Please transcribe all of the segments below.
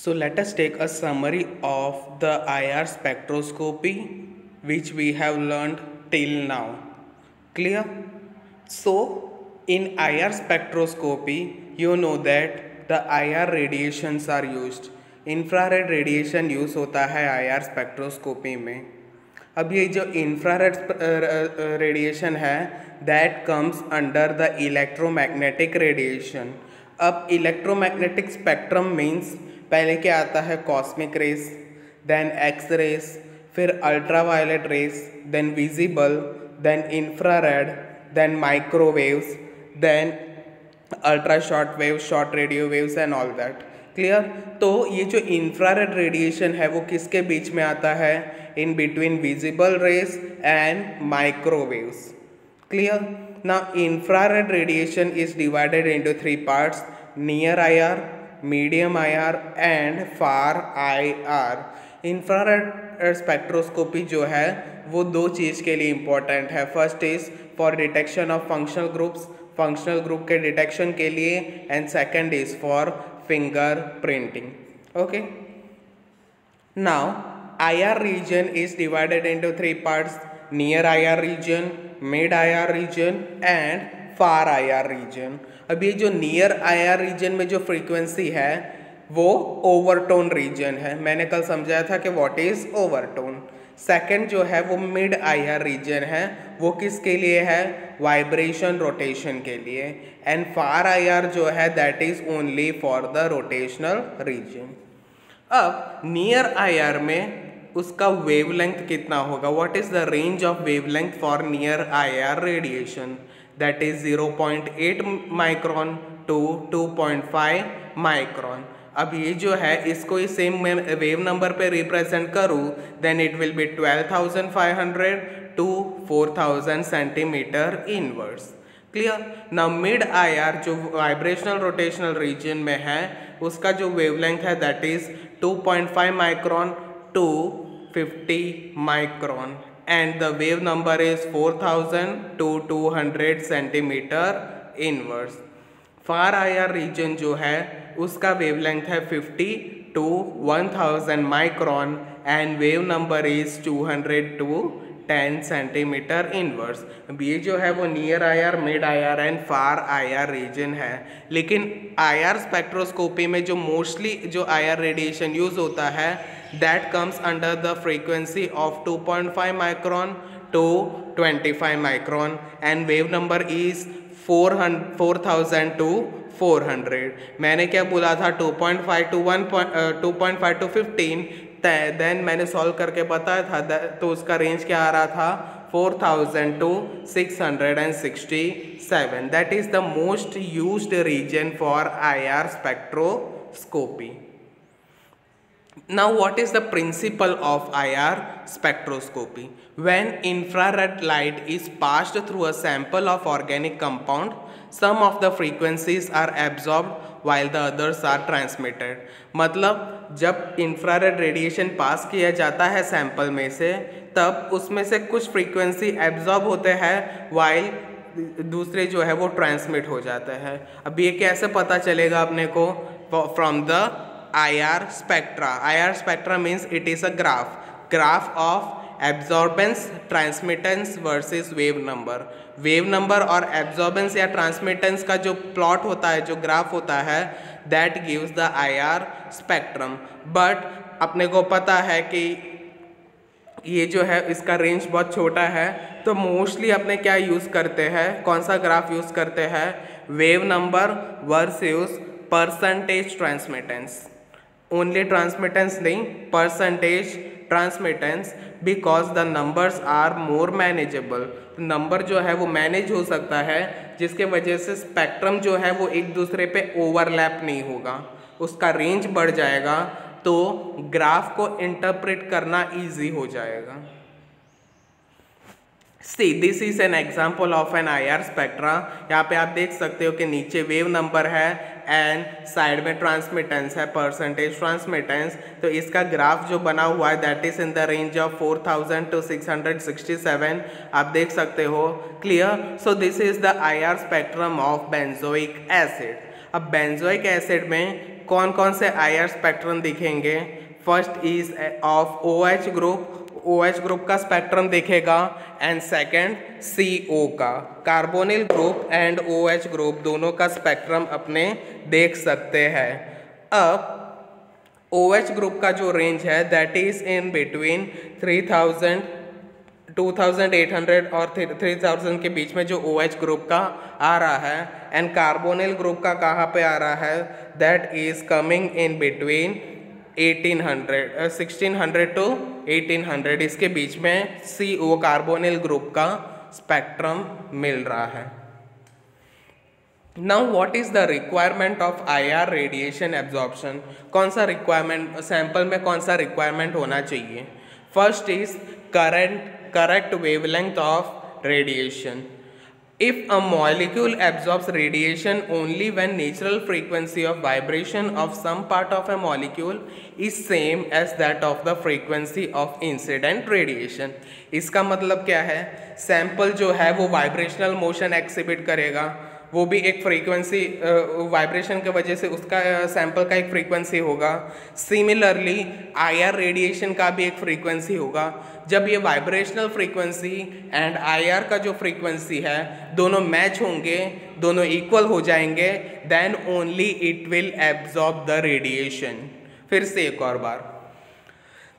So let us take a summary of the IR spectroscopy which we have learned till now. Clear? So in IR spectroscopy you know that the IR radiations are used. Infrared radiation use होता है IR spectroscopy में अब ये जो infrared radiation है that comes under the electromagnetic radiation अब electromagnetic spectrum means पहले क्या आता है? Cosmic rays then X rays फिर ultraviolet rays then visible then infrared then microwaves then ultra short waves short radio waves and all that clear तो ये जो infrared radiation है, वो किसके बीच में आता है? In between visible rays and microwaves clear now, infrared radiation is divided into three parts. Near IR medium IR and far IR infrared spectroscopy जो है, वो दो चीज़ के लिए इम्पोर्टेंट है। First is for detection of functional groups functional group के detection के लिए and second is for fingerprinting okay now I R region is divided into three parts near I R region mid I R region and far I R region अब ये जो near I R reason में जो frequency है, वो overtone region है. मैंने कल समझाया था कि व्हाट इज़ ओवरटोन सेकंड जो है, वो मिड आई आर रीजन है. वो किसके लिए है? वाइब्रेशन रोटेशन के लिए. एंड फार आई आर जो है that is only for the rotational region अब नियर आई आर में उसका वेवलेंथ कितना होगा? What is the range of wavelength for near I R radiation that is 0.8 micron to 2.5 micron अब ये जो है इसको इस सेम वेव नंबर पे रिप्रेजेंट करूँ then it will be 12,500 to 4,000 centimetre inverse clear ना मिड आई आर जो वाइब्रेशनल रोटेशनल रीजन में है उसका जो वेवलेंथ है that is 2.5 micron to 50 micron. And the wave number is 4000 to 200 centimeter inverse. Far I R region जो है, उसका वेवलेंथ है 50 to 1000 micron and wave number is 200 to 10 centimetre inverse ये जो है वो near I R mid I R and far I R region है लेकिन आई आर स्पेक्ट्रोस्कोपी में जो मोस्टली जो आई आर रेडिएशन यूज़ होता है that comes under the frequency of 2.5 micron to 25 micron and wave number is 400 4000 to 400 मैंने क्या बोला था 2.5 टू 1 2.5 टू 15 देन मैंने सॉल्व करके बताया था तो उसका रेंज क्या आ रहा था 4000 to 667 that is the most used region for IR spectroscopy Now what is the principle of IR spectroscopy? When infrared light is passed through a sample of organic compound, some of the frequencies are absorbed while the others are transmitted. मतलब जब infrared radiation पास किया जाता है sample में से तब उसमें से कुछ फ्रीक्वेंसी एब्जॉर्ब होते हैं वाइल दूसरे जो है वो ट्रांसमिट हो जाते हैं अब ये कैसे पता चलेगा अपने को from the IR spectra. IR spectra means it is a graph. Graph of absorbance, transmittance versus wave number. Wave number और एब्जॉर्बेंस या ट्रांसमिटेंस का जो प्लॉट होता है जो ग्राफ होता है that gives the I R spectrum but अपने को पता है कि ये जो है इसका रेंज बहुत छोटा है तो मोस्टली अपने क्या यूज़ करते हैं कौन सा ग्राफ यूज़ करते हैं wave number versus percentage transmittance only transmittance नहीं percentage transmittance because the numbers are more manageable number जो है वो मैनेज हो सकता है, जिसके वजह से स्पेक्ट्रम जो है वो एक दूसरे पे ओवरलैप नहीं होगा। उसका रेंज बढ़ जाएगा तो ग्राफ को इंटरप्रेट करना इजी हो जाएगा। See this is an example of an I R spectra यहाँ पे आप देख सकते हो कि नीचे वेव नंबर है एंड साइड में ट्रांसमिटेंस है परसेंटेज ट्रांसमिटेंस तो इसका ग्राफ जो बना हुआ है that is in the range of 4000 to 667 आप देख सकते हो clear so this is the I R spectrum of benzoic acid अब बेंजोइक एसिड में कौन कौन से आई आर स्पेक्ट्रम दिखेंगे? First is of O H group O H group का स्पेक्ट्रम दिखेगा. एंड सेकेंड सी ओ का carbonyl group and O H group दोनों का स्पेक्ट्रम अपने देख सकते हैं। अब ओ एच ग्रुप का जो रेंज है that is in between three thousand two thousand eight hundred और थ्री थाउज़ेंड के बीच में जो ओ एच ग्रुप का आ रहा है एंड कार्बोनिल ग्रुप का कहाँ पे आ रहा है that is coming in between 1800 1600 to 1800 इसके बीच में सी ओ कार्बोनिल ग्रुप का स्पेक्ट्रम मिल रहा है। Now what is the requirement of IR radiation absorption कौन सा रिक्वायरमेंट सैंपल में कौन सा रिक्वायरमेंट होना चाहिए? First is current correct wavelength of radiation If a molecule absorbs radiation only when natural frequency of vibration of some part of a molecule is same as that of the frequency of incident radiation. इसका मतलब क्या है sample जो है वो vibrational motion exhibit करेगा वो भी एक फ्रीक्वेंसी वाइब्रेशन के वजह से उसका सैंपल का एक फ्रीक्वेंसी होगा सिमिलरली आईआर रेडिएशन का भी एक फ्रीक्वेंसी होगा जब ये वाइब्रेशनल फ्रीक्वेंसी एंड आईआर का जो फ्रीक्वेंसी है, दोनों मैच होंगे, दोनों इक्वल हो जाएँगे then only it will absorb the radiation फिर से एक और बार।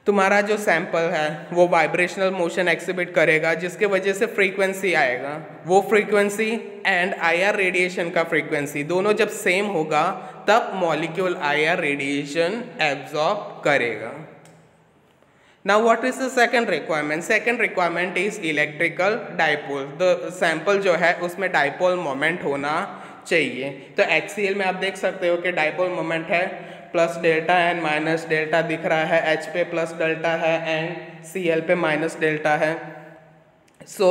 तुम्हारा जो सैंपल है, वो वाइब्रेशनल मोशन एक्सिबिट करेगा, जिसके वजह से फ्रीक्वेंसी आएगा। वो फ्रीक्वेंसी एंड आईआर रेडिएशन का फ्रीक्वेंसी दोनों जब सेम होगा, तब मॉलिक्यूल आईआर रेडिएशन एब्जॉर्ब करेगा। Now what is the second requirement second requirement is electrical dipole the sample जो है, उसमें डाइपोल मोमेंट होना चाहिए। तो एच में आप देख सकते हो कि डाइपोल मोमेंट है plus delta and minus delta दिख रहा है एच पे प्लस डेल्टा है एंड सी एल पे माइनस डेल्टा है। So,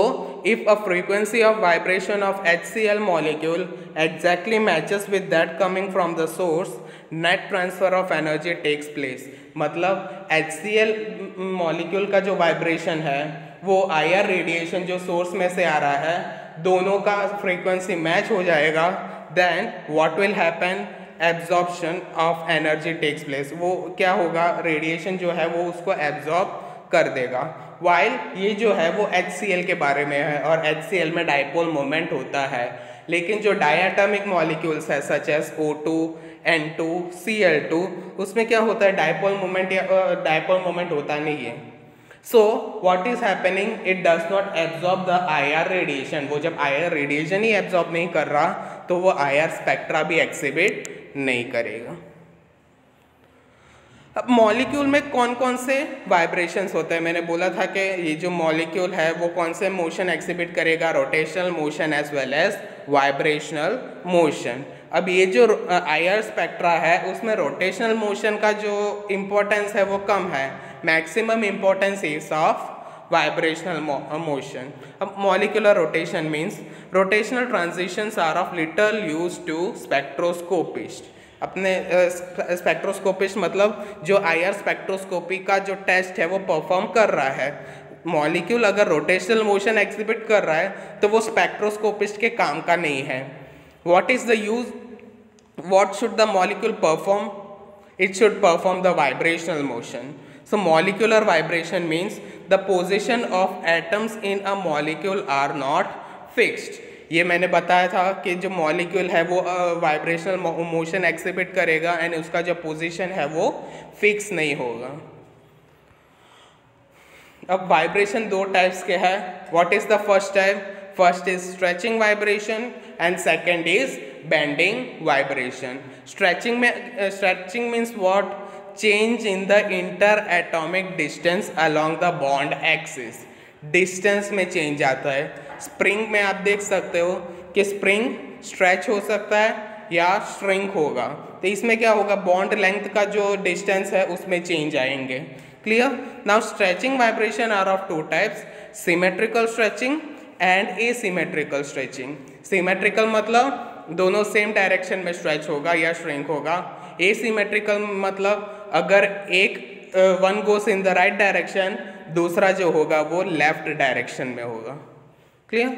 if a frequency of vibration of HCl molecule exactly matches with that coming from the source net transfer of energy takes place मतलब HCl molecule का जो vibration है, वो IR radiation जो source में से आ रहा है, दोनों का frequency मैच हो जाएगा, then what will happen absorption of energy takes place वो क्या होगा? रेडिएशन जो है, वो उसको एब्जॉर्ब कर देगा. वाइल ये जो है, वो एच सी एल के बारे में है और एच सी एल में डाइपोल मोमेंट होता है. लेकिन जो डायाटमिक मॉलिक्यूल्स है such as O two N two C L two उसमें क्या होता है? डायपोल मोमेंट या डायपोल मोमेंट होता नहीं है। So what is happening it does not absorb the I R radiation वो जब आई आर रेडिएशन ही एब्जॉर्ब नहीं कर रहा तो वो आई आर स्पेक्ट्रा भी एक्सिबिट नहीं करेगा। अब मॉलिक्यूल में कौन कौन से वाइब्रेशंस होते हैं? मैंने बोला था कि ये जो मॉलिक्यूल है, वो कौन से मोशन एक्सिबिट करेगा? Rotational motion as well as vibrational motion अब ये जो आयर स्पेक्ट्रा है, उसमें रोटेशनल मोशन का जो इम्पोर्टेंस है वो कम है. Maximum importance is of vibrational motion अब motion. Rotation means rotational means are of little use to spectroscopist अपने स्पेक्ट्रोस्कोपिस्ट मतलब जो आईआर स्पेक्ट्रोस्कोपी का जो टेस्ट है वो परफॉर्म कर रहा है. मॉलिक्यूल अगर रोटेशनल मोशन एक्सिबिट कर रहा है तो वो स्पेक्ट्रोस्कोपिस्ट के काम का नहीं है. What is the use what should the molecule perform it should perform the vibrational motion So, molecular vibration means the position of atoms in a molecule are not fixed. ये मैंने बताया था कि जो मॉलिक्यूल है वो वाइब्रेशनल मोशन एक्सिबिट करेगा and उसका जो पोजीशन है वो फिक्स नहीं होगा। अब वाइब्रेशन दो टाइप्स के हैं। What is the first type is stretching vibration and second is bending vibration stretching में stretching means what change in the interatomic distance along the bond axis distance में चेंज आता है. स्प्रिंग में आप देख सकते हो कि स्प्रिंग स्ट्रेच हो सकता है या श्रिंक होगा. तो इसमें क्या होगा? बॉन्ड लेंथ का जो डिस्टेंस है, उसमें चेंज आएँगे. Clear now stretching vibration are of two types symmetrical stretching and asymmetrical stretching symmetrical मतलब दोनों सेम डायरेक्शन में स्ट्रेच होगा या श्रिंक होगा. ए सीमेट्रिकल मतलब अगर एक one goes in the right direction दूसरा जो होगा वो लेफ़्ट डायरेक्शन में होगा. Clear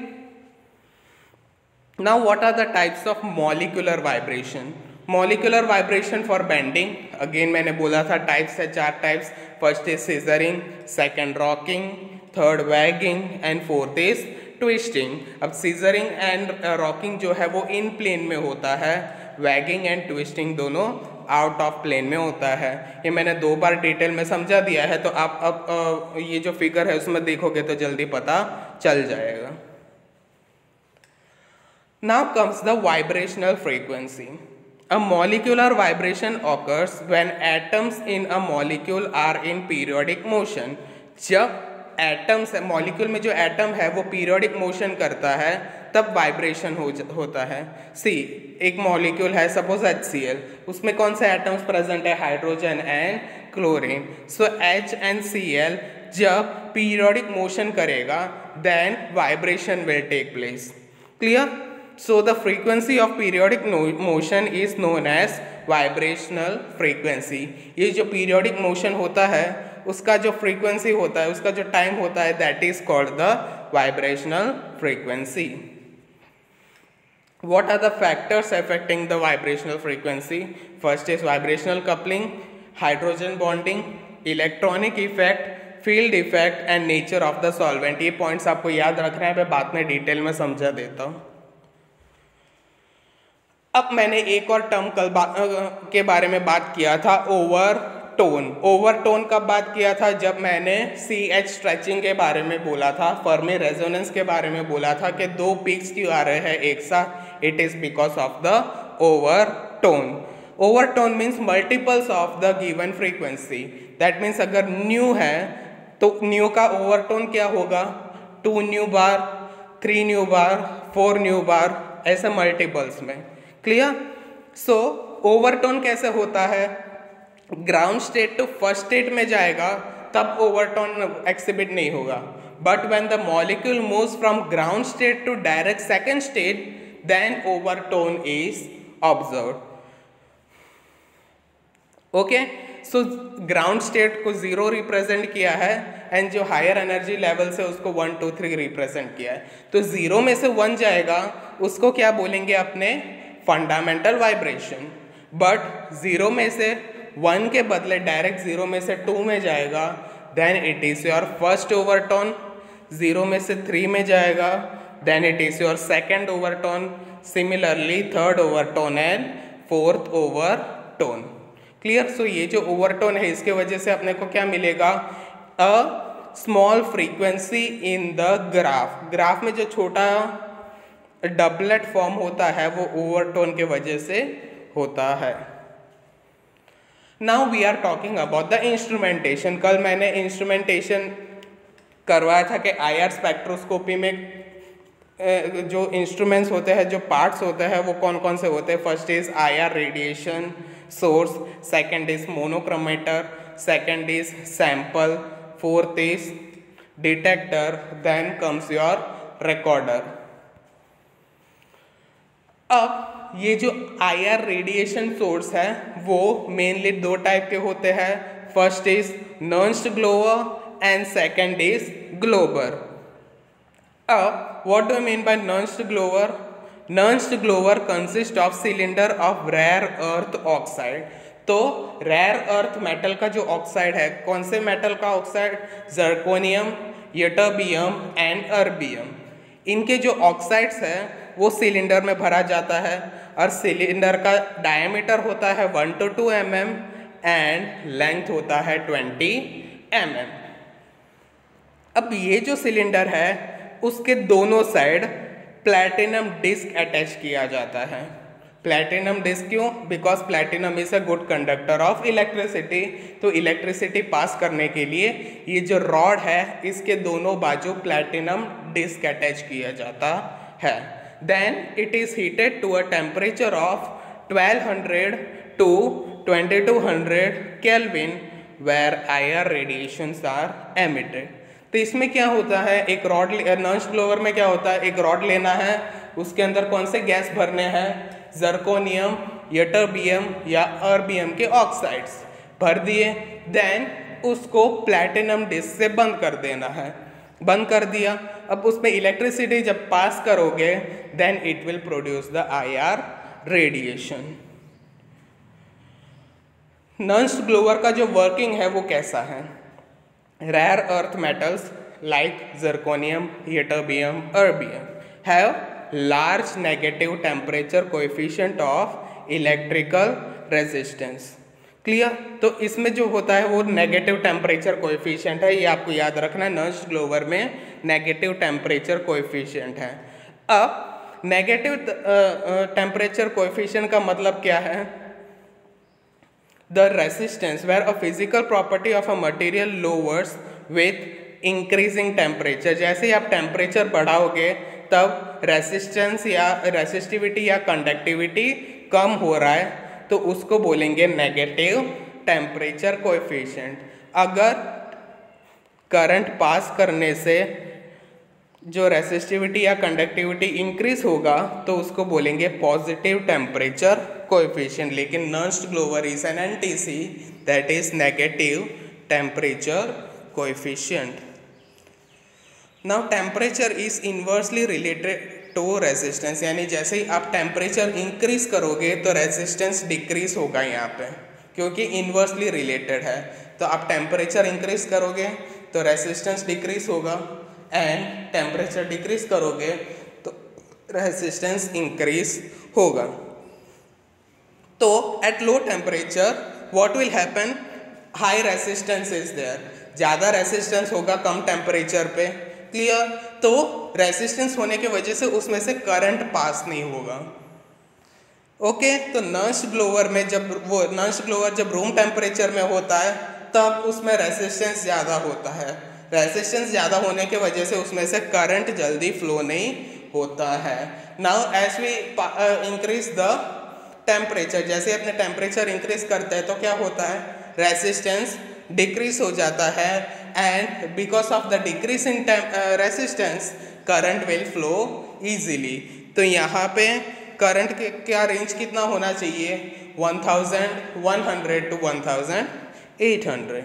now what are the types of molecular vibration molecular vibration for bending again मैंने बोला था टाइप्स है चार types first is scissoring second rocking third wagging and fourth is twisting अब सीजरिंग एंड रॉकिंग जो है वो इन प्लेन में होता है वैगिंग एंड ट्विस्टिंग दोनों आउट ऑफ़ प्लेन में होता है। ये मैंने दो बार डिटेल में समझा दिया है तो आप, अब uh, ये जो फिगर है उसमें देखोगे तो जल्दी पता चल जाएगा। Now comes the vibrational frequency a molecular vibration occurs when atoms in a molecule are in periodic motion जब एटम्स मॉलिक्यूल में जो एटम है, वो पीरियोडिक मोशन करता है, तब वाइब्रेशन हो होता है। सी एक मॉलिक्यूल है सपोज़ एच सी एल उसमें कौन से एटम्स प्रेजेंट है? Hydrogen and chlorine so H and C L जब पीरियोडिक मोशन करेगा then vibration will take place clear so the frequency of periodic motion is known as vibrational frequency ये जो periodic motion होता है उसका जो frequency होता है, उसका जो टाइम होता है that is called the vibrational frequency what are the factors affecting the vibrational frequency first is vibrational coupling hydrogen bonding electronic effect field effect and nature of the solvent ये points आपको याद रखना है, मैं बाद में डिटेल में समझा देता हूँ। अब मैंने एक और टर्म कल बा के बारे में बात किया था ओवर टोन ओवर टोन कब बात किया था? जब मैंने सी एच स्ट्रेचिंग के बारे में बोला था, फर्मी रेजोनेंस के बारे में बोला था कि दो पिक्स क्यों आ रहे हैं एक साथ it is because of the over tone over tone means multiples of the given frequency that means अगर न्यू है तो न्यू का ओवर टोन क्या होगा? टू न्यू बार थ्री न्यू बार फोर न्यू बार ऐसे मल्टीपल्स में। क्लियर सो ओवरटोन कैसे होता है? Ground state to first state में जाएगा, तब ओवरटोन एक्सिबिट नहीं होगा. But when the molecule move from ground state to direct second state then overtone is observe okay so ground state को ज़ीरो रिप्रेजेंट किया है एंड जो हायर एनर्जी लेवल से उसको वन टू थ्री रिप्रेजेंट किया है. तो ज़ीरो में से वन जाएगा, उसको क्या बोलेंगे अपने? फंडामेंटल वाइब्रेशन बट ज़ीरो में से वन के बदले डायरेक्ट ज़ीरो में से टू में जाएगा then it is your first overtone zero में से थ्री में जाएगा then it is your second overtone similarly third overtone and fourth overtone clear so ये जो ओवरटोन है, इसके वजह से अपने को क्या मिलेगा? A small frequency in the graph graph में जो छोटा डबलेट फॉर्म होता है, वो ओवरटोन के वजह से होता है। Now we are talking about the instrumentation कल मैंने इंस्ट्रूमेंटेशन करवाया था कि आई आर स्पेक्ट्रोस्कोपी में जो इंस्ट्रूमेंट्स होते हैं, जो पार्ट्स होते हैं, वो कौन कौन से होते हैं? First is I R radiation source second is monochromator second is sample fourth is detector then comes your recorder अब ये जो आई आर रेडिएशन सोर्स है, वो मेनली दो टाइप के होते हैं। First is Nernst glower and second is globar अब what do mean by Nernst glower Nernst glower consist of cylinder of rare earth oxide तो रेयर अर्थ मेटल का जो ऑक्साइड है, कौन से मेटल का oxide zirconium ytterbium and erbium इनके जो ऑक्साइड्स हैं वो सिलेंडर में भरा जाता है और सिलेंडर का डायमीटर होता है one to two M M and length होता है ट्वेंटी एम एम अब ये जो सिलेंडर है, उसके दोनों साइड प्लेटिनम डिस्क अटैच किया जाता है। प्लेटिनम डिस्क क्यों? Because platinum is a good conductor of electricity तो इलेक्ट्रिसिटी पास करने के लिए ये जो रॉड है, इसके दोनों बाजू प्लेटिनम डिस्क अटैच किया जाता है। Then it is heated to a temperature of 1200 to 2200 Kelvin, where IR radiations are emitted. तो इसमें क्या होता है? एक रॉड नॉन ग्लोवर में क्या होता है? एक रॉड लेना है। उसके अंदर कौन से गैस भरने हैं? जर्कोनियम यटरबियम या अर्बियम के ऑक्साइड्स भर दिए देन उसको प्लेटिनम डिस्क से बंद कर देना है। बंद कर दिया। अब उसमें इलेक्ट्रिसिटी जब पास करोगे then it will produce the I R radiation Nernst glower का जो वर्किंग है वो कैसा है? Rare earth metals like zirconium ytterbium, erbium have large negative temperature coefficient of electrical resistance. Clear तो इसमें जो होता है वो नेगेटिव टेम्परेचर कोएफिशिएंट है, ये आपको याद रखना है नर्स ग्लोवर में नेगेटिव टेम्परेचर कोएफिशिएंट है। अब नेगेटिव टेम्परेचर कोएफिशिएंट का मतलब क्या है? The resistance where a physical property of a material lowers with increasing temperature जैसे ही आप टेम्परेचर बढ़ाओगे, तब रेसिस्टेंस या रेसिस्टिविटी या कंडक्टिविटी कम हो रहा है। तो उसको बोलेंगे नेगेटिव टेम्परेचर कोएफिशिएंट अगर करंट पास करने से जो रेसिस्टिविटी या कंडक्टिविटी इंक्रीज होगा तो उसको बोलेंगे पॉजिटिव टेम्परेचर कोएफिशिएंट लेकिन Nernst glower is an N T C that is negative temperature coefficient now temperature is inversely related to resistance यानी जैसे ही आप टेम्परेचर इंक्रीज करोगे तो रेजिस्टेंस डिक्रीज होगा यहाँ पे, क्योंकि इन्वर्सली रिलेटेड है। तो आप टेम्परेचर इंक्रीज करोगे तो रेजिस्टेंस डिक्रीज होगा एंड टेम्परेचर डिक्रीज करोगे तो रेजिस्टेंस इंक्रीज होगा। तो at low temperature what will happen high resistance is there ज़्यादा रेजिस्टेंस होगा कम टेम्परेचर पे। क्लियर तो रेसिस्टेंस होने की वजह से उसमें से करंट पास नहीं होगा। ओके तो नर्स ग्लोवर में जब वो नर्स ग्लोवर जब रूम टेम्परेचर में होता है, तब उसमें रेसिस्टेंस ज़्यादा होता है। रेसिस्टेंस ज़्यादा होने की वजह से उसमें से करंट जल्दी फ्लो नहीं होता है। Now as we increase the temperature जैसे अपने टेम्परेचर इंक्रीज करते हैं तो क्या होता है? रेसिस्टेंस डिक्रीज हो जाता है। and because of the decrease in uh, resistance current will flow easily. तो यहाँ पे करंट के क्या रेंज कितना होना चाहिए? 1100 to 1800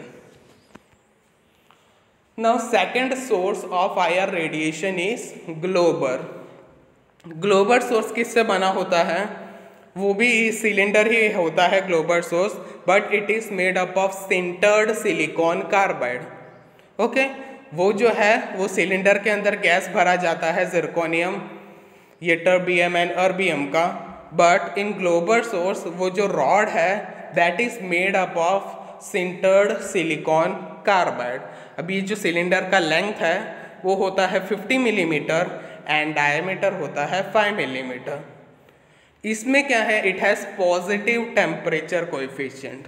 now second source of IR radiation is globar globar source किससे बना होता है? वो भी सिलेंडर ही होता है globar source but it is made up of sintered silicon carbide okay? वो जो है, वो सिलेंडर के अंदर गैस भरा जाता है जिरकोनियम ये टर्बियम एंड अर्बियम का। बट इन ग्लोबल सोर्स वो जो रॉड है that is made up of sintered silicon carbide अब ये जो सिलेंडर का लेंथ है, वो होता है 50 मिलीमीटर एंड डायमीटर होता है 5 मिलीमीटर इसमें क्या है? It has positive temperature coefficient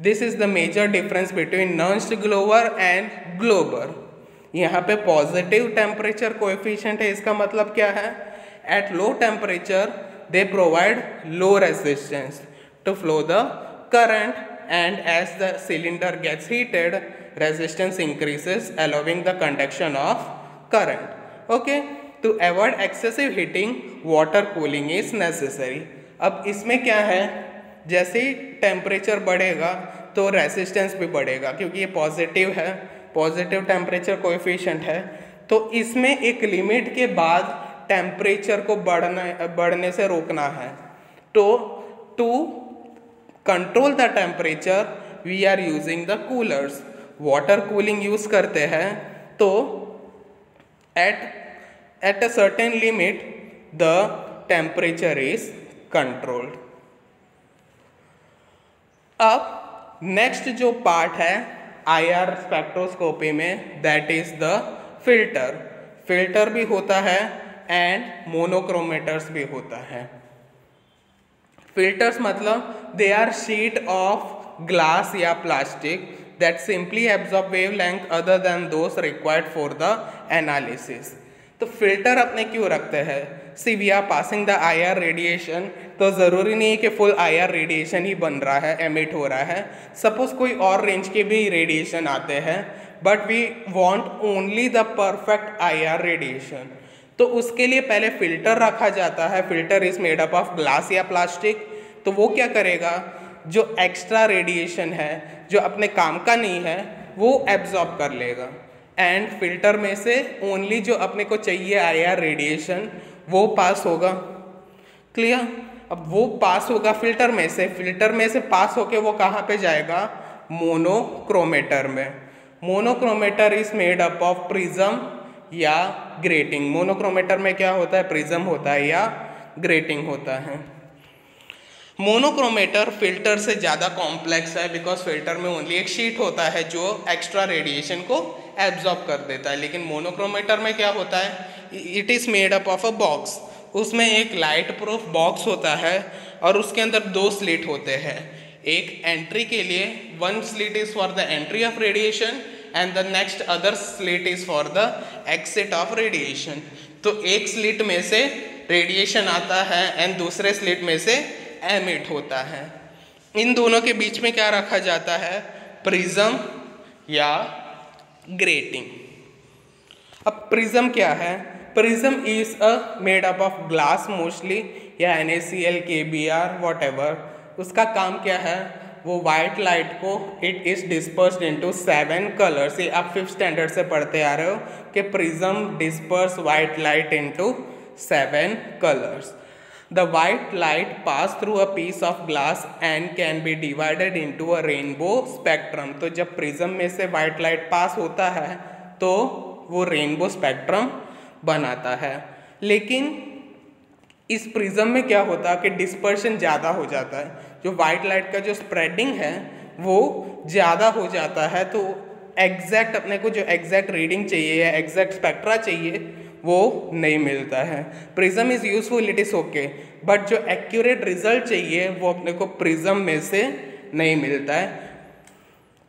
this is the major difference between Nernst glower and globar यहाँ पे पॉजिटिव टेम्परेचर कोएफिशिएंट है, इसका मतलब क्या है? At low temperature they provide low resistance to flow the current and as the cylinder gets heated resistance increases allowing the conduction of current okay to avoid excessive heating water cooling is necessary अब इसमें क्या है? जैसे ही temperature बढ़ेगा तो resistance भी बढ़ेगा, क्योंकि ये पॉजिटिव है। पॉजिटिव टेम्परेचर कोएफिशिएंट है। तो इसमें एक लिमिट के बाद टेम्परेचर को बढ़ने बढ़ने से रोकना है। तो to control the temperature we are using the coolers water cooling use करते हैं। तो at at a certain limit the temperature is controlled अब नेक्स्ट जो पार्ट है आईआर स्पेक्ट्रोस्कोपी में that is the filter filter भी होता है एंड मोनोक्रोमेटर्स भी होता है. फिल्टर्स मतलब they are sheet of glass या plastic that simply absorb wavelength other than those required for the analysis तो फ़िल्टर अपने क्यों रखते हैं? See we are passing the I R radiation तो ज़रूरी नहीं है कि फुल आई आर रेडिएशन ही बन रहा है एमिट हो रहा है। सपोज़ कोई और रेंज के भी रेडिएशन आते हैं but we want only the perfect I R radiation तो उसके लिए पहले फ़िल्टर रखा जाता है। Filter is made up of glass या प्लास्टिक तो वो क्या करेगा? जो एक्स्ट्रा रेडिएशन है, जो अपने काम का नहीं है, वो एब्जॉर्ब कर लेगा। एंड फ़िल्टर में से ओनली जो अपने को चाहिए आया रेडिएशन वो पास होगा। क्लियर अब वो पास होगा फ़िल्टर में से। फ़िल्टर में से पास होके वो कहाँ पे जाएगा? मोनोक्रोमेटर में। Monochromator is made up of prism या ग्रेटिंग मोनोक्रोमेटर में क्या होता है? प्रिज्म होता है या ग्रेटिंग होता है। मोनोक्रोमेटर फ़िल्टर से ज़्यादा कॉम्प्लेक्स है बिकॉज़ फ़िल्टर में ओनली एक शीट होता है जो एक्स्ट्रा रेडिएशन को एब्जॉर्ब कर देता है। लेकिन मोनोक्रोमेटर में क्या होता है? It is made up of a box उसमें एक लाइट प्रूफ बॉक्स होता है और उसके अंदर दो स्लिट होते हैं। एक एंट्री के लिए one slit is for the entry of radiation and the next other slit is for the exit of radiation तो एक स्लिट में से रेडिएशन आता है एंड दूसरे स्लिट में से एमिट होता है। इन दोनों के बीच में क्या रखा जाता है? प्रिज्म या ग्रेटिंग अब प्रिज्म क्या है? Prism is a made up of glass mostly या बी आर वॉट एवर उसका काम क्या है? वो वाइट लाइट को it is dispersed into seven colours ये आप फिफ्थ स्टैंडर्ड से पढ़ते आ रहे हो कि prism disperse white light into seven colours The white light pass through a piece of glass and can be divided into a rainbow spectrum. तो जब प्रिज्म में से white light पास होता है तो वो रेनबो स्पेक्ट्रम बनाता है। लेकिन इस प्रिज्म में क्या होता है कि डिस्पर्शन ज़्यादा हो जाता है। जो वाइट लाइट का जो स्प्रेडिंग है, वो ज़्यादा हो जाता है। तो एग्जैक्ट अपने को जो एग्जैक्ट रीडिंग चाहिए या एग्जैक्ट स्पेक्ट्रा चाहिए, वो नहीं मिलता है। Prism is useful it is okay but जो एक्यूरेट रिज़ल्ट चाहिए, वो अपने को प्रिज्म में से नहीं मिलता है।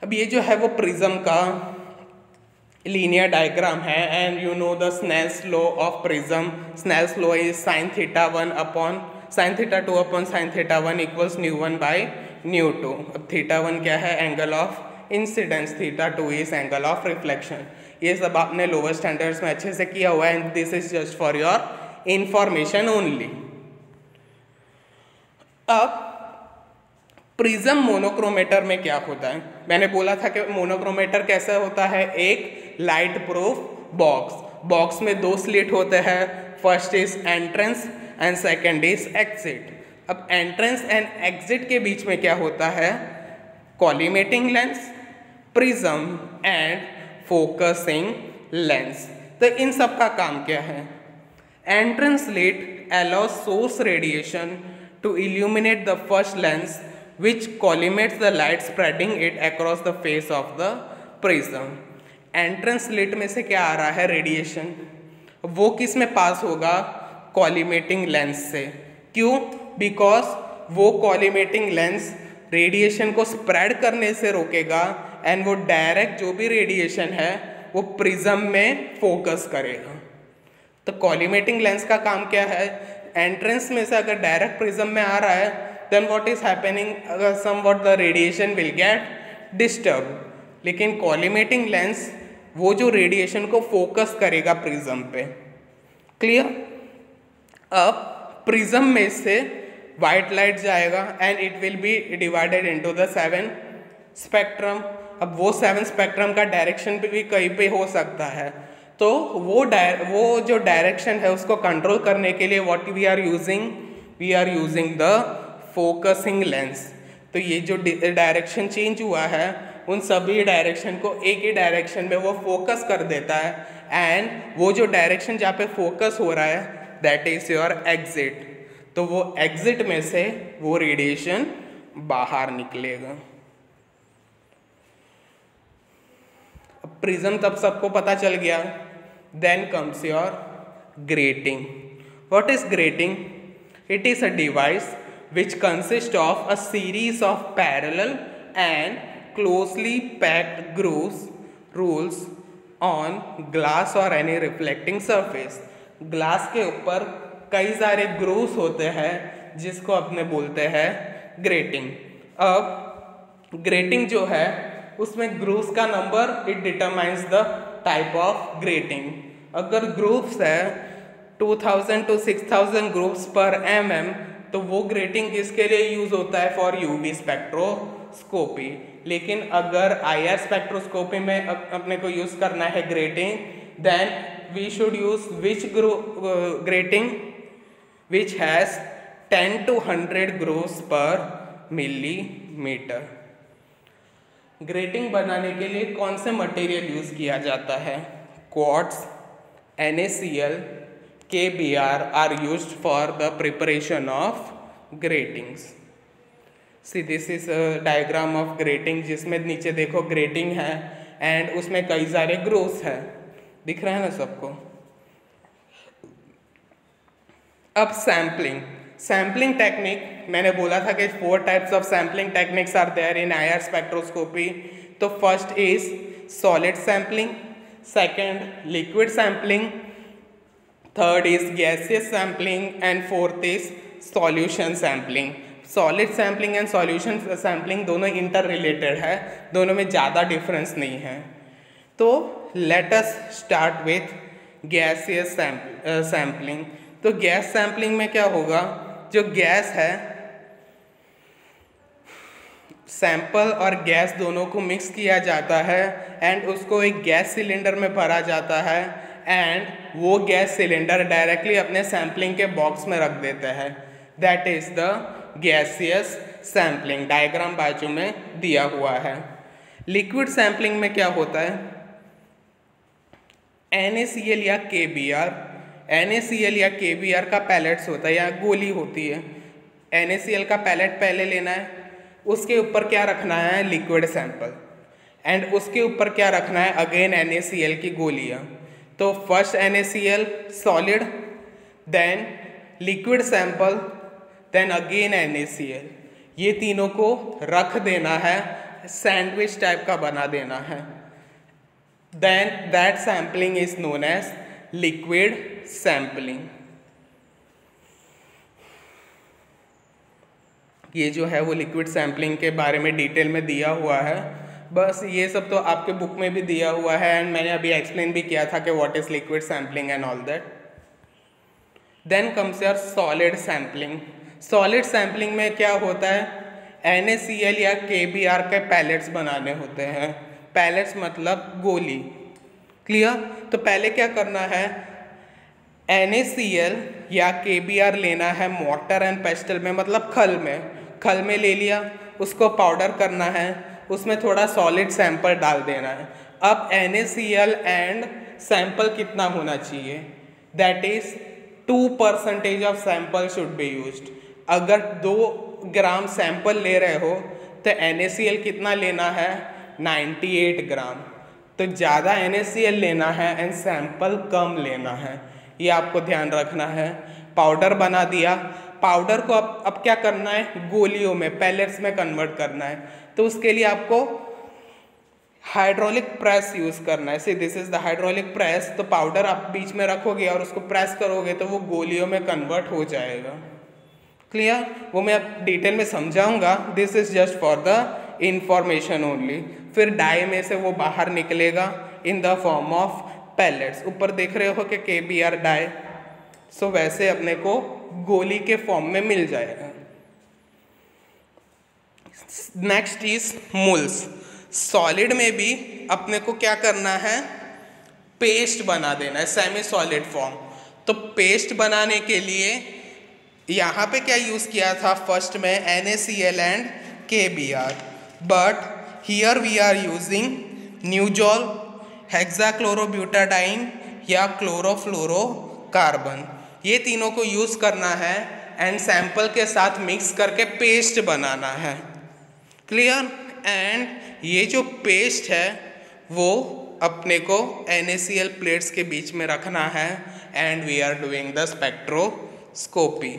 अब ये जो है वो प्रिज्म का लीनियर डायग्राम है and you know the Snell's law of prism Snell's law is sine theta one upon sine theta two upon sine theta one equals nu one by nu two अब theta one क्या है? Angle of incidence theta two is angle of reflection ये सब आपने lower standards में अच्छे से किया हुआ है and this is just for your information only अब प्रिज्म मोनोक्रोमेटर में क्या होता है? मैंने बोला था कि मोनोक्रोमेटर कैसा होता है? एक लाइट प्रूफ बॉक्स बॉक्स में दो स्लिट होते हैं. First is entrance and second is exit अब एंट्रेंस एंड एग्जिट के बीच में क्या होता है? Collimating lens prism and focusing lens तो इन सब का काम क्या है? Entrance slit allow source radiation to illuminate the first lens which collimates the light spreading it across the face of the prism. Entrance slit में से क्या आ रहा है? रेडिएशन वो किसमें पास होगा? कॉलीमेटिंग लेंस से. क्यों? बिकॉज़ वो कॉलीमेटिंग लेंस रेडिएशन को स्प्रेड करने से रोकेगा एंड वो डायरेक्ट जो भी रेडिएशन है, वो प्रिज्म में फोकस करेगा. तो कॉलीमेटिंग लेंस का काम क्या है? एंट्रेंस में से अगर डायरेक्ट प्रिज्म में आ रहा है then what is happening? uh, somewhat the radiation will get disturbed. लेकिन कॉलीमेटिंग लेंस वो जो रेडिएशन को फोकस करेगा प्रिज्म पे। क्लियर अब प्रिज्म में से वाइट लाइट जाएगा and it will be divided into the seven spectrum अब वो सेवन स्पेक्ट्रम का डायरेक्शन भी कहीं पे हो सकता है। तो वो वो जो डायरेक्शन है उसको कंट्रोल करने के लिए what we are using we are using the focusing lens तो ये जो डायरेक्शन चेंज हुआ है, उन सभी डायरेक्शन को एक ही डायरेक्शन में वो फोकस कर देता है। एंड वो जो डायरेक्शन जहाँ पे फोकस हो रहा है दैट इज़ योर एग्जिट तो वो एग्जिट में से वो रेडिएशन बाहर निकलेगा। प्रिज्म तब सबको पता चल गया। Then comes your grating what is grating it is a device which consist of a series of parallel and closely packed grooves rules on glass or any reflecting surface glass के ऊपर कई सारे grooves होते हैं जिसको अपने बोलते हैं ग्रेटिंग अब ग्रेटिंग जो है उसमें ग्रूव्स का number it determines the type of grating अगर ग्रूव्स है 2000 to 6000 grooves per M mm, तो वो ग्रेटिंग किसके लिए यूज़ होता है? फॉर यूवी स्पेक्ट्रोस्कोपी लेकिन अगर आई आर स्पेक्ट्रोस्कोपी में अपने को यूज़ करना है grating then we should use which grow grating which has 10 to 100 grooves per millimetre grating बनाने के लिए कौन से मटेरियल यूज़ किया जाता है? Quartz NaCl KBr are used for the preparation of gratings. See this is diagram of grating जिसमें नीचे देखो ग्रेटिंग है एंड उसमें कई सारे ग्रोस है। दिख रहा है ना सबको? अब सैम्पलिंग सैम्पलिंग टेक्निक मैंने बोला था कि four types of sampling techniques are there in IR spectroscopy तो first is solid sampling second, liquid sampling. Third is gaseous sampling and fourth is solution sampling. Solid sampling and solution sampling दोनों inter related है, दोनों में ज़्यादा difference नहीं है। तो let us start with gaseous sampling तो गैस सैम्पलिंग में क्या होगा? जो गैस है सैंपल और गैस दोनों को मिक्स किया जाता है एंड उसको एक गैस सिलेंडर में भरा जाता है। एंड वो गैस सिलेंडर डायरेक्टली अपने सैम्पलिंग के बॉक्स में रख देता है। That is the gaseous sampling diagram बाजू में दिया हुआ है। लिक्विड सैम्पलिंग में क्या होता है? एन ए सी एल या K B R N A C L या के बी आर का पैलेट्स होता है या गोली होती है। एन ए सी एल का पैलेट पहले लेना है, उसके ऊपर क्या रखना है? लिक्विड सैंपल एंड उसके ऊपर क्या रखना है? Again N A C L की गोलियाँ। तो first an solid then liquid sample then again N ये तीनों को रख देना है सैंडविच टाइप का बना देना है। Then that sampling is known as liquid sampling ये जो है वो लिक्विड सैम्पलिंग के बारे में डिटेल में दिया हुआ है। बस ये सब तो आपके बुक में भी दिया हुआ है एंड मैंने अभी एक्सप्लेन भी किया था कि what is liquid sampling and all that then comes your solid sampling solid sampling में क्या होता है? एन या के के पैलेट्स बनाने होते हैं. पैलेट्स मतलब गोली. क्लियर तो पहले क्या करना है? एन या के लेना है मोटर एंड पेस्टल में मतलब खल में. खल में ले लिया, उसको पाउडर करना है. उसमें थोड़ा सॉलिड सैंपल डाल देना है। अब NACL एंड सैंपल कितना होना चाहिए? That is two percentage of sample should be use अगर दो ग्राम सैंपल ले रहे हो तो NACL कितना लेना है? 98 ग्राम। तो ज़्यादा NACL लेना है एंड सैंपल कम लेना है। ये आपको ध्यान रखना है। पाउडर बना दिया। पाउडर को अब अब क्या करना है? गोलियों में पैलेट्स में कन्वर्ट करना है। तो उसके लिए आपको हाइड्रोलिक प्रेस यूज़ करना है। See this is the hydraulic press तो पाउडर आप बीच में रखोगे और उसको प्रेस करोगे तो वो गोलियों में कन्वर्ट हो जाएगा। क्लियर वो मैं अब डिटेल में समझाऊँगा। This is just for the information only फिर डाई में से वो बाहर निकलेगा in the form of pellets ऊपर देख रहे हो कि K B R die so वैसे अपने को गोली के फॉर्म में मिल जाएगा नेक्स्ट इज़ मुल्स। सॉलिड में भी अपने को क्या करना है? पेस्ट बना देना है सेमी सॉलिड फॉर्म तो पेस्ट बनाने के लिए यहाँ पे क्या यूज़ किया था? फ़र्स्ट में N A C L and K B R but here we are using nujol hexachlorobutadiene या क्लोरोफ्लोरो कार्बन ये तीनों को यूज़ करना है एंड सैंपल के साथ मिक्स करके पेस्ट बनाना है। क्लियर एंड ये जो पेस्ट है, वो अपने को एन प्लेट्स के बीच में रखना है and we are doing the spectroscopy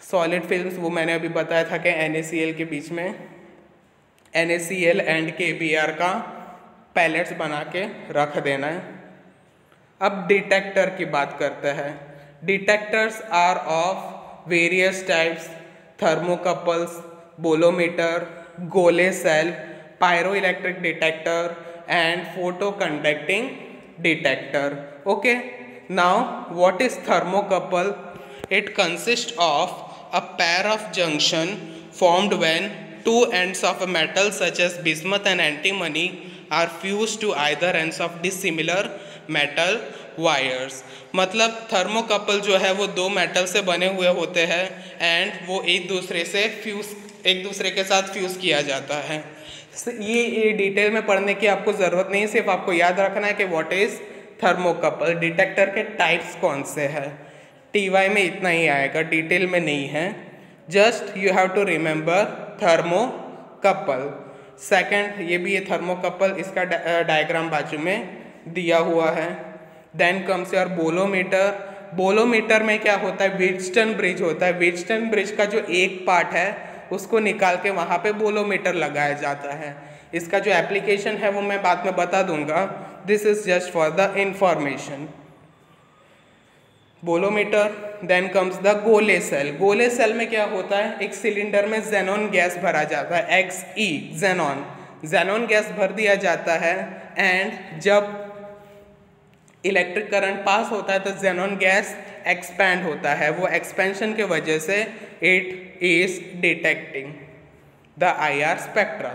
solid films वो मैंने अभी बताया था कि एन के बीच में एन एंड के का पैलेट्स बना के रख देना है। अब डिटेक्टर की बात करते हैं। Detectors are of various types thermocouples bolometer Golay cell pyroelectric detector and photo conducting detector okay now what is thermocouple it consist of a pair of junction formed when two ends of a metal such as bismuth and antimony are fuse to either ends of dissimilar metal wires मतलब thermocouple जो है वो दो metal से बने हुए होते हैं एंड वो एक दूसरे से फ्यूज एक दूसरे के साथ फ्यूज़ किया जाता है। ये ये डिटेल में पढ़ने की आपको ज़रूरत नहीं, सिर्फ़ आपको याद रखना है कि व्हाट इज़ थर्मोकपल डिटेक्टर के टाइप्स कौन से हैं? टीवाई में इतना ही आएगा डिटेल में नहीं है। Just you have to remember thermocouple second ये भी ये थर्मोकपल इसका डायग्राम बाजू में। दिया हुआ है। Then comes your bolometer bolometer में क्या होता है? विटस्टन ब्रिज होता है। विटस्टन ब्रिज का जो एक पार्ट है, उसको निकाल के वहाँ पे बोलोमीटर लगाया जाता है। इसका जो एप्लीकेशन है, वो मैं बाद में बता दूँगा। This is just for the information bolometer then comes the Golay cell Golay cell में क्या होता है? एक सिलेंडर में जेनॉन गैस भरा जाता है। X E xenon xenon gas भर दिया जाता है। एंड जब इलेक्ट्रिक करंट पास होता है तो जेनॉन गैस एक्सपैंड होता है। वो एक्सपेंशन के वजह से it is detecting the I R spectra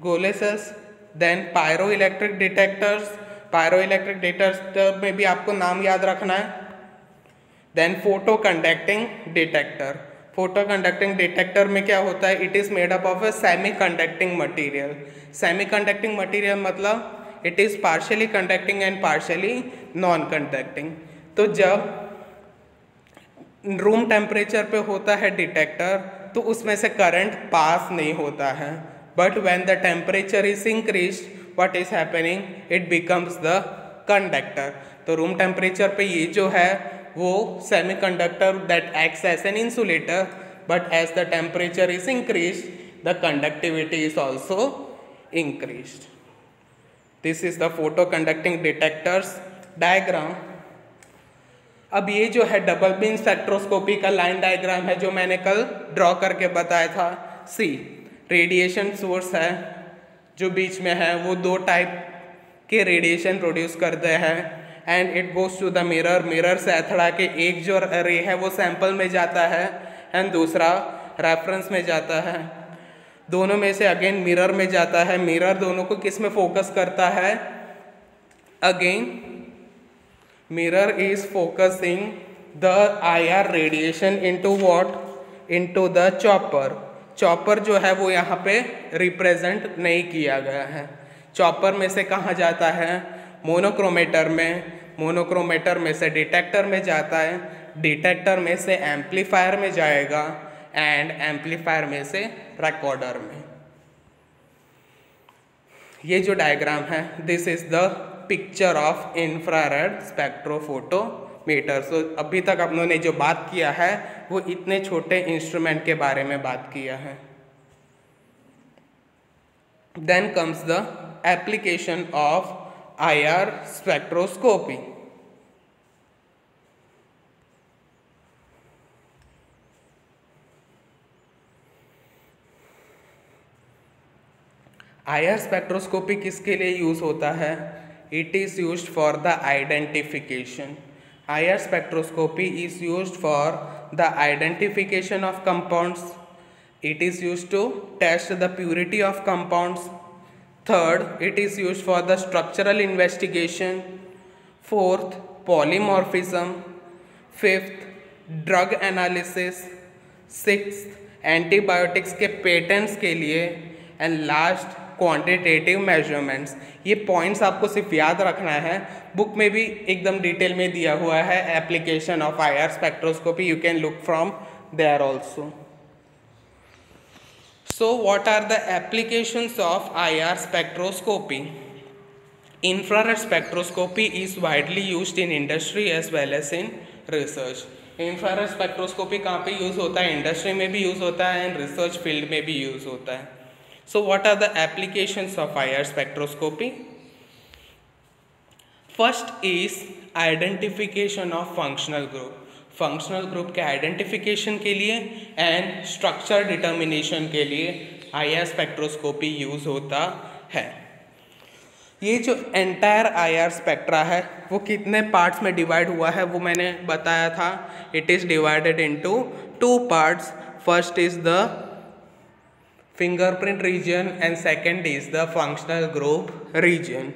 Golay cells then pyroelectric detectors pyroelectric detector में भी आपको नाम याद रखना है। Then photo conducting detector photo conducting detector में क्या होता है? It is made up of a semi conducting material semi conducting material मतलब it is partially conducting and partially non conducting तो जब रूम टेम्परेचर पे होता है डिटेक्टर तो उसमें से करंट पास नहीं होता है। But when the temperature is increase what is happening it becomes the conductor तो रूम टेम्परेचर पे ये जो है, वो semiconductor that acts as an insulator but as the temperature is increase the conductivity is also increase this is the photo conducting detectors diagram अब ये जो है डबल बीन स्पेक्ट्रोस्कोपी का लाइन डायग्राम है जो मैंने कल ड्रॉ करके बताया था. सी रेडिएशन सोर्स है, जो बीच में है, वो दो टाइप के रेडिएशन प्रोड्यूस करते हैं. And it goes to the mirror mirror से अथड़ा के एक जो रे है, वो सैंपल में जाता है एंड दूसरा रेफरेंस में जाता है. दोनों में से अगेन मिरर में जाता है। मिरर दोनों को किसमें फोकस करता है? Again mirror is focusing the IR radiation into what? Into the chopper. Chopper जो है वो यहाँ पे रिप्रेजेंट नहीं किया गया है। चॉपर में से कहाँ जाता है? मोनोक्रोमेटर में। मोनोक्रोमेटर में से डिटेक्टर में जाता है। डिटेक्टर में से एम्पलीफायर में जाएगा। एंड एम्पलीफायर में से रिकॉर्डर में। ये जो डायग्राम है this is the picture of infrared spectrophotometer so अभी तक लोगों ने जो बात किया है, वो इतने छोटे इंस्ट्रूमेंट के बारे में बात किया है। Then comes the application of I R spectroscopy I R spectroscopy किसके लिए यूज़ होता है? It is use for the identification R spectroscopy is use for the identification of compounds it is use to test the purity of compounds third it is use for the structural investigation fourth polymorphism fifth drug analysis six antibiotics के patents के लिए. And last quantitative measurements ये points आपको सिर्फ़ याद रखना है। Book में भी एकदम डिटेल में दिया हुआ है। Application of I R spectroscopy you can look from they are also so what are the application of I R spectroscopy infrared spectroscopy is widely use in industry as well as in research infrared spectroscopy कहाँ पर use होता है? Industry में भी use होता है and research field में भी यूज़ होता है। So, what are the applications of IR spectroscopy? First is identification of functional group. Group के आइडेंटिफिकेशन के लिए एंड स्ट्रक्चर डिटर्मिनेशन के लिए आई आर स्पेक्ट्रोस्कोपी यूज़ होता है ये जो एंटायर आई आर स्पेक्ट्रा है, वो कितने पार्ट्स में डिवाइड हुआ है, वो मैंने बताया था it is divided into two parts first is the fingerprint region and second is the functional group region.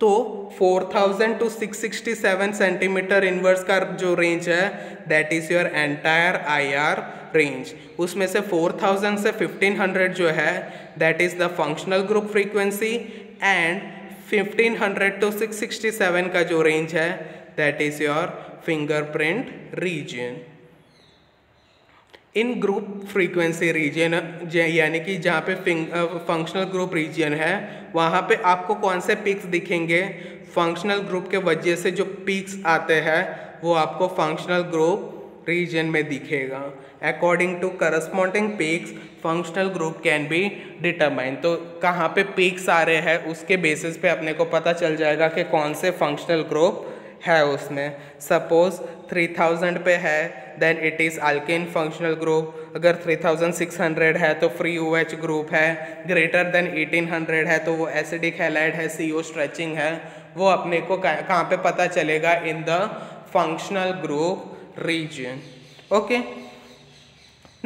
तो 4000 टू 667 सेंटीमीटर इनवर्स का जो रेंज है that is your entire IR range उसमें से 4000 से 1500 जो है that is the functional group frequency and 1500 to 667 का जो रेंज है that is your fingerprint region in group frequency region यानी कि जहाँ पे फंक्शनल ग्रुप रीजन है, वहाँ पे आपको कौन से पिक्स दिखेंगे? फंक्शनल ग्रुप के वजह से जो पिक्स आते हैं, वो आपको फंक्शनल ग्रुप रीजन में दिखेगा। According to corresponding peaks functional group can be determine तो कहाँ पे पिक्स आ रहे हैं, उसके बेसिस पे अपने को पता चल जाएगा कि कौन से फंक्शनल ग्रुप है उसमें। सपोज़ 3000 पे है then it is alkane functional group अगर 3600 है तो फ्री ओ एच ग्रुप है. ग्रेटर देन 1800 है तो वो एसिडिक हेलाइड है सी ओ स्ट्रेचिंग है. वो अपने को कहाँ पे पता चलेगा? In the functional group region okay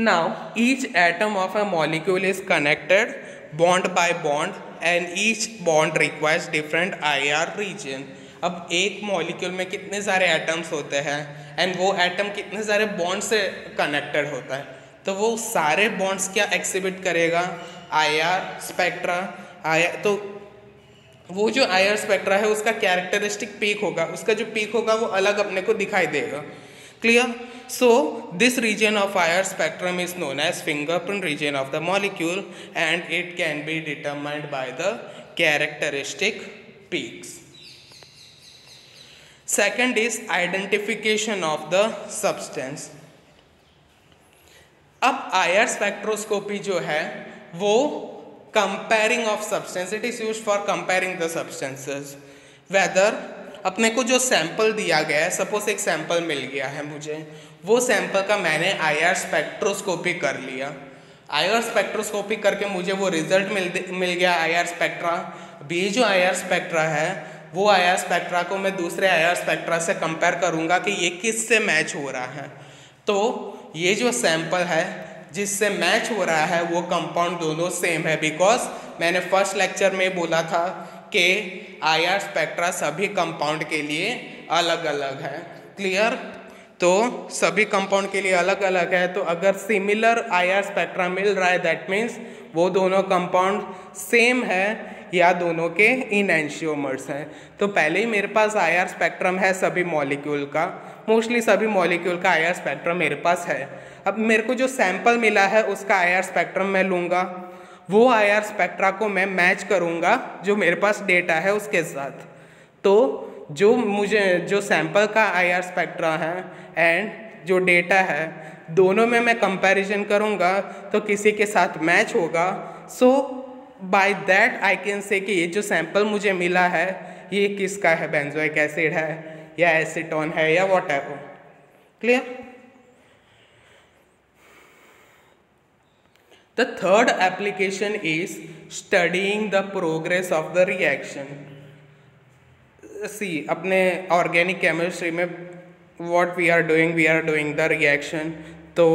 now each atom of a molecule is connected bond by bond and each bond requires different I R region अब एक मॉलिक्यूल में कितने सारे एटम्स होते हैं एंड वो एटम कितने सारे बॉन्ड से कनेक्टेड होता है। तो वो सारे बॉन्ड्स क्या एक्सिबिट करेगा? आई आर स्पेक्ट्रा आई तो वो जो आई आर स्पेक्ट्रा है, उसका कैरेक्टरिस्टिक पीक होगा। उसका जो पीक होगा, वो अलग अपने को दिखाई देगा। Clear so this region of I R spectrum is known as fingerprint region of the molecule and it can be determined by the characteristic peaks Second is identification of the substance. अब IR spectroscopy जो है, वो comparing of substance it is use for comparing the substances whether अपने को जो sample दिया गया है सपोज़ एक सैंपल मिल गया है मुझे, वो सैंपल का मैंने आयर स्पेक्ट्रोस्कोपी कर लिया। आयर स्पेक्ट्रोस्कोपी करके मुझे वो रिज़ल्ट मिल मिल गया आयर स्पेक्ट्रा बी जो आयर स्पेक्ट्रा है वो आया स्पेक्ट्रा को, मैं दूसरे आया स्पेक्ट्रा से कंपेयर करूँगा कि ये किस से मैच हो रहा है। तो ये जो सैंपल है, जिससे मैच हो रहा है, वो कंपाउंड दोनों सेम है बिकॉज़ मैंने फ़र्स्ट लेक्चर में बोला था कि आई आर स्पेक्ट्रा सभी कंपाउंड के लिए अलग अलग है। क्लियर तो सभी कंपाउंड के लिए अलग अलग है। तो अगर सिमिलर आई आर स्पेक्ट्रा मिल रहा है दैट मीन्स वो दोनों कंपाउंड सेम है। या दोनों के इन एंशियोमर्स हैं। तो पहले ही मेरे पास आई आर स्पेक्ट्रम है सभी मॉलिक्यूल का। मोस्टली सभी मॉलिक्यूल का आई आर स्पेक्ट्रम मेरे पास है। अब मेरे को जो सैंपल मिला है, उसका आई आर स्पेक्ट्रम मैं लूँगा। वो आई आर स्पेक्ट्रा को मैं मैच करूँगा, जो मेरे पास डेटा है उसके साथ। तो जो मुझे, जो सैंपल का आई आर स्पेक्ट्रा है एंड जो डेटा है, दोनों में मैं कंपैरिजन करूँगा तो किसी के साथ मैच होगा। So by that I can say कि ये जो सैंपल मुझे मिला है, ये किसका है बेंजोइक एसिड है, या एसिटोन है, या what clear the third application is studying the progress of the reaction see अपने ऑर्गेनिक केमिस्ट्री में what we are doing we are doing the reaction तो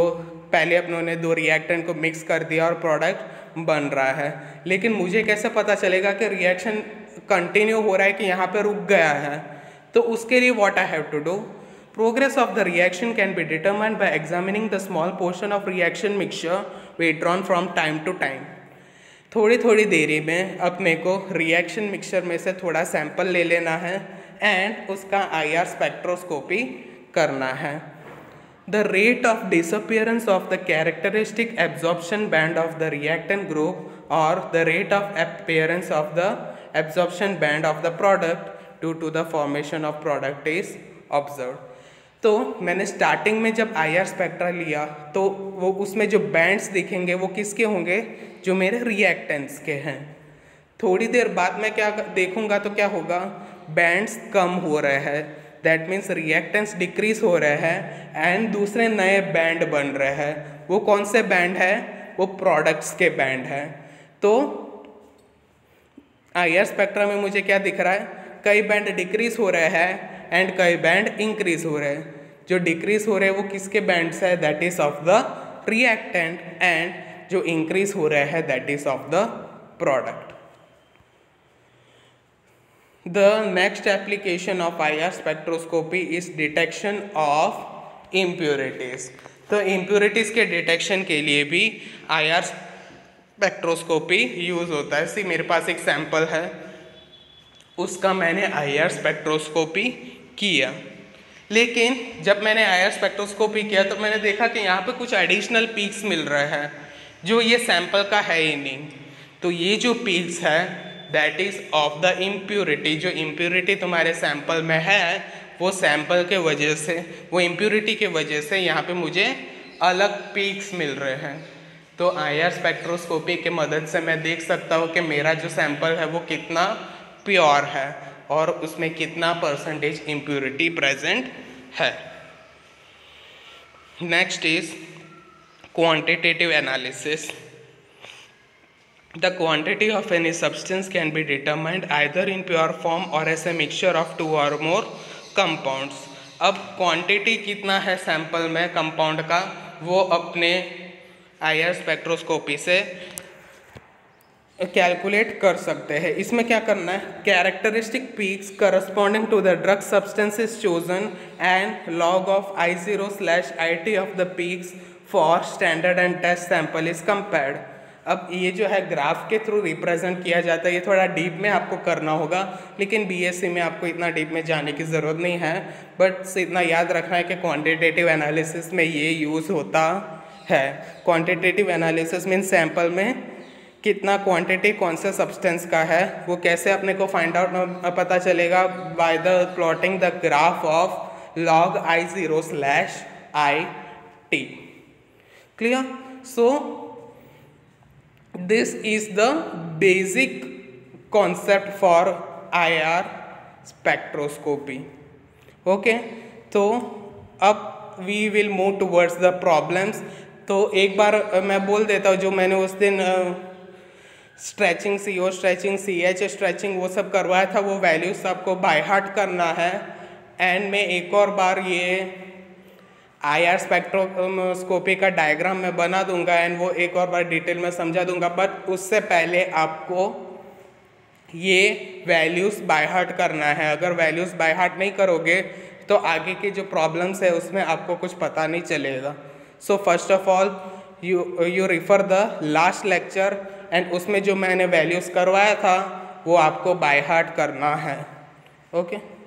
पहले अपनों ने दो रिएक्टेंट को मिक्स कर दिया और प्रोडक्ट बन रहा है। लेकिन मुझे कैसे पता चलेगा कि रिएक्शन कंटिन्यू हो रहा है कि यहाँ पे रुक गया है? तो उसके लिए what I have to do progress of the reaction can be determined by examining the small portion of reaction mixture drawn from time to time थोड़ी थोड़ी देरी में अपने को रिएक्शन मिक्सचर में से थोड़ा सैंपल ले लेना है एंड उसका आई आर स्पेक्ट्रोस्कोपी करना है। The rate of disappearance of the characteristic absorption band of the reactant group or the rate of appearance of the absorption band of the product due to the formation of product is observed. तो मैंने starting में जब I R spectra लिया तो वो उसमें जो bands दिखेंगे वो किसके होंगे जो मेरे रिएक्टेंट्स के हैं थोड़ी देर बाद में क्या देखूँगा तो क्या होगा बैंड्स कम हो रहे हैं दैट मीन्स रिएक्टेंस डिक्रीज हो रहे हैं एंड दूसरे नए बैंड बन रहे हैं। वो कौन से बैंड है? वो प्रोडक्ट्स के बैंड हैं। तो आई स्पेक्ट्रा में मुझे क्या दिख रहा है? कई बैंड डिक्रीज हो रहे हैं एंड कई बैंड इंक्रीज हो रहे हैं। जो डिक्रीज हो रहे हैं वो किसके बैंड्स है? That is of the reactant and जो इंक्रीज हो रहा है that is of the product next application of I R spectroscopy is detection of impurities तो इम्प्योरिटीज के डिटेक्शन के लिए भी आर स्पेक्ट्रोस्कोपी यूज़ होता है। सी मेरे पास एक सैंपल है। उसका मैंने आई आर स्पेक्ट्रोस्कोपी किया। लेकिन जब मैंने आई आर स्पेक्ट्रोस्कोपी किया तो मैंने देखा कि यहाँ पे कुछ एडिशनल पीक्स मिल रहे हैं। जो ये सैंपल का है ही नहीं। तो ये जो पीक्स है that is of the impurity जो इम्प्योरिटी तुम्हारे सैंपल में है, वो सैंपल के वजह से, वो इम्प्योरिटी के वजह से यहाँ पे मुझे अलग पीक्स मिल रहे हैं। तो आई आर स्पेक्ट्रोस्कोपी के मदद से मैं देख सकता हूँ कि मेरा जो सैंपल है, वो कितना प्योर है और उसमें कितना परसेंटेज इम्प्योरिटी प्रेजेंट है। Next is quantitative analysis The quantity of any substance can be determined either in pure form or as a mixture of two or more compounds. अब क्वांटिटी कितना है सैंपल में compound का? वो अपने I R spectroscopy से calculate कर सकते हैं। इसमें क्या करना है? Characteristic peaks corresponding to the drug substance is chosen and log of I zero slash I T of the peaks for standard and test sample is compared अब ये जो है ग्राफ के थ्रू रिप्रेजेंट किया जाता है, ये थोड़ा डीप में आपको करना होगा, लेकिन बीएससी में आपको इतना डीप में जाने की ज़रूरत नहीं है बट इतना याद रखना है कि क्वांटिटेटिव एनालिसिस में ये यूज़ होता है। क्वांटिटेटिव एनालिसिस मीन सैंपल में कितना क्वांटिटी कौन से सब्सटेंस का है, वो कैसे अपने को फाइंड आउट पता चलेगा by the plotting the graph of log I zero slash I T clear so this is the basic concept for IR spectroscopy. Okay? तो अब we will move towards the problems तो एक बार मैं बोल देता हूँ, जो मैंने उस दिन stretching C O stretching C H stretching वो सब करवाया था, वो वैल्यूज़ सबको बाय हार्ट करना है. एंड मैं एक और बार ये आई आर स्पेक्ट्रोस्कोपी का डायग्राम मैं बना दूँगा एंड वो एक और बार डिटेल में समझा दूँगा बट उससे पहले आपको ये वैल्यूज़ बाय हार्ट करना है। अगर वैल्यूज़ बाय हार्ट नहीं करोगे तो आगे की जो प्रॉब्लम्स है, उसमें आपको कुछ पता नहीं चलेगा। So first of all you you refer the last lecture and उसमें जो मैंने वैल्यूज़ करवाया था, वो आपको बाय हार्ट करना है। Okay okay?